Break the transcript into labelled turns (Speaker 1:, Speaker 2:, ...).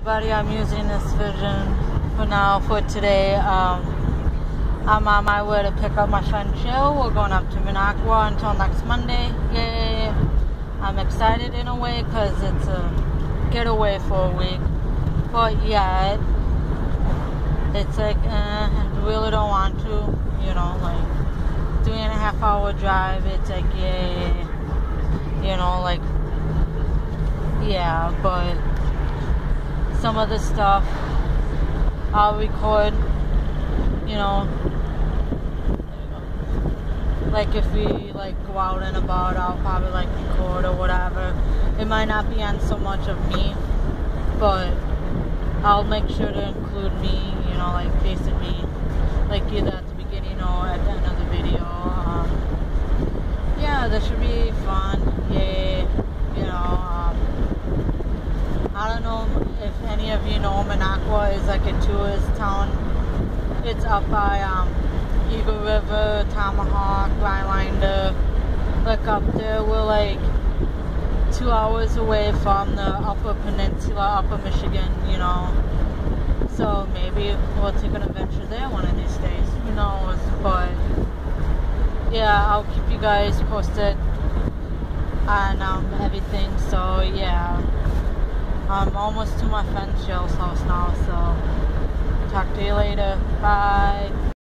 Speaker 1: Everybody, I'm using this vision for now for today. Um, I'm on my way to pick up my friend Jill. We're going up to Minocqua until next Monday. Yay! I'm excited in a way because it's a getaway for a week. But yeah, it, it's like, uh, I really don't want to, you know, like three and a half hour drive. It's like, yeah, you know, like, yeah, but some of the stuff I'll record, you know, like if we like go out and about, I'll probably like record or whatever. It might not be on so much of me, but I'll make sure to include me, you know, like facing me, like either at the beginning or at the end of the video. Um, yeah, this should be fun. Yay, you know. Um, I don't know if any of you know Minocqua is like a tourist town. It's up by um, Eagle River, Tomahawk, Rhinelander. Look up there, we're like two hours away from the Upper Peninsula, Upper Michigan, you know. So maybe we'll take an adventure there one of these days. Who knows? But yeah, I'll keep you guys posted on um, everything. So yeah, Um, I'm almost to my friend's Jill's house now. So talk to you later. Bye.